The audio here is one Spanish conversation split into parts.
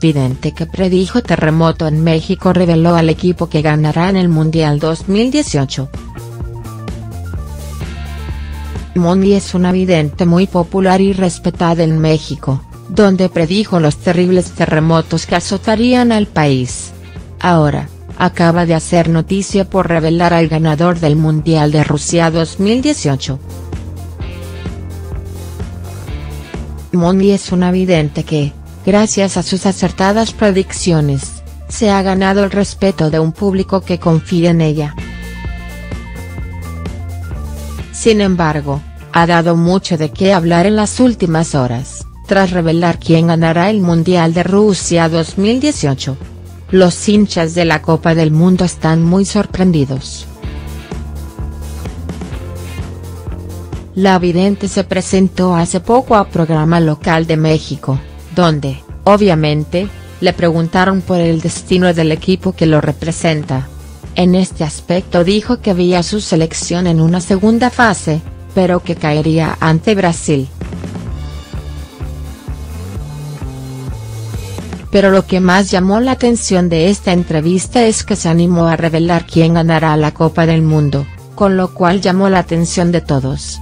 vidente que predijo terremoto en México reveló al equipo que ganará en el Mundial 2018. Moni es una vidente muy popular y respetada en México, donde predijo los terribles terremotos que azotarían al país. Ahora, acaba de hacer noticia por revelar al ganador del Mundial de Rusia 2018. Moni es una vidente que, gracias a sus acertadas predicciones, se ha ganado el respeto de un público que confía en ella. Sin embargo, ha dado mucho de qué hablar en las últimas horas, tras revelar quién ganará el Mundial de Rusia 2018. Los hinchas de la Copa del Mundo están muy sorprendidos. La vidente se presentó hace poco a programa local de México, donde, obviamente, le preguntaron por el destino del equipo que lo representa. En este aspecto dijo que veía su selección en una segunda fase, pero que caería ante Brasil. Pero lo que más llamó la atención de esta entrevista es que se animó a revelar quién ganará la Copa del Mundo, con lo cual llamó la atención de todos.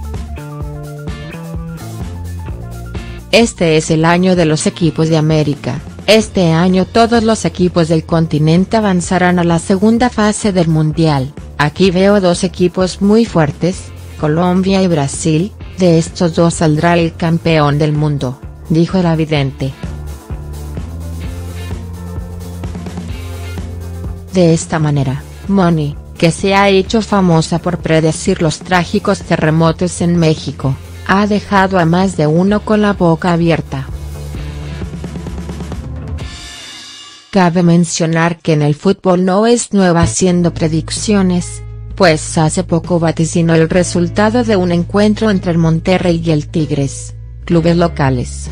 Este es el año de los equipos de América, este año todos los equipos del continente avanzarán a la segunda fase del Mundial, aquí veo dos equipos muy fuertes, Colombia y Brasil, de estos dos saldrá el campeón del mundo, dijo el vidente. De esta manera, Moni, que se ha hecho famosa por predecir los trágicos terremotos en México, ha dejado a más de uno con la boca abierta. Cabe mencionar que en el fútbol no es nueva haciendo predicciones, pues hace poco vaticinó el resultado de un encuentro entre el Monterrey y el Tigres, clubes locales.